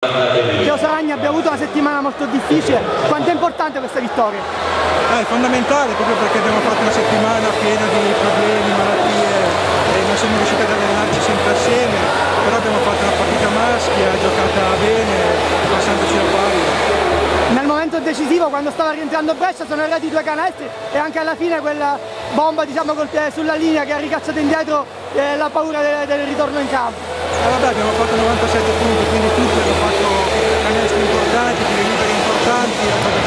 Teo Saragni abbia avuto una settimana molto difficile, quanto è importante questa vittoria? Eh, è fondamentale proprio perché abbiamo fatto una settimana piena di problemi, malattie e non siamo riusciti ad allenarci sempre assieme, però abbiamo fatto una partita maschia, giocata bene, passandoci a pari. Nel momento decisivo, quando stava rientrando Brescia, sono arrivati due canestri e anche alla fine quella bomba diciamo, sulla linea che ha ricacciato indietro eh, la paura del, del ritorno in campo. Eh vabbè, abbiamo fatto Iran.